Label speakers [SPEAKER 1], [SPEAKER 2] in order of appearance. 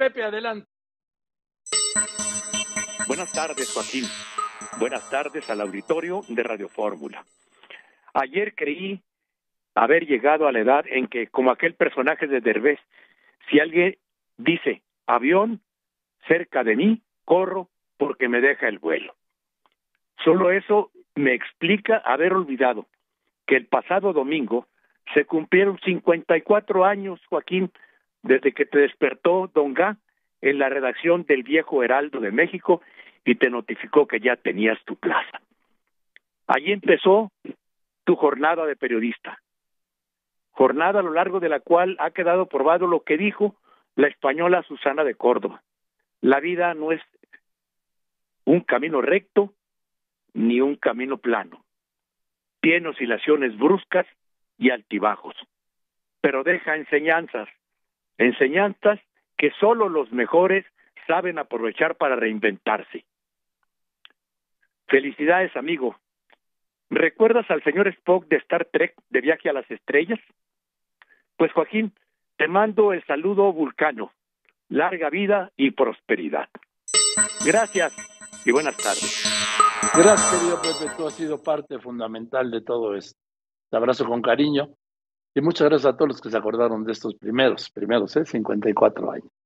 [SPEAKER 1] Pepe, adelante.
[SPEAKER 2] Buenas tardes, Joaquín. Buenas tardes al auditorio de Radio Fórmula. Ayer creí haber llegado a la edad en que, como aquel personaje de Derbez, si alguien dice avión cerca de mí, corro porque me deja el vuelo. Solo eso me explica haber olvidado que el pasado domingo se cumplieron 54 años, Joaquín, desde que te despertó Don Gá en la redacción del viejo Heraldo de México y te notificó que ya tenías tu plaza. Allí empezó tu jornada de periodista, jornada a lo largo de la cual ha quedado probado lo que dijo la española Susana de Córdoba. La vida no es un camino recto ni un camino plano. Tiene oscilaciones bruscas y altibajos, pero deja enseñanzas, enseñanzas que solo los mejores saben aprovechar para reinventarse. Felicidades, amigo. ¿Recuerdas al señor Spock de Star Trek de Viaje a las Estrellas? Pues Joaquín, te mando el saludo vulcano. Larga vida y prosperidad. Gracias y buenas tardes.
[SPEAKER 1] Gracias, querido Pepe. Tú has sido parte fundamental de todo esto. Te abrazo con cariño y muchas gracias a todos los que se acordaron de estos primeros, primeros, ¿eh? 54 años.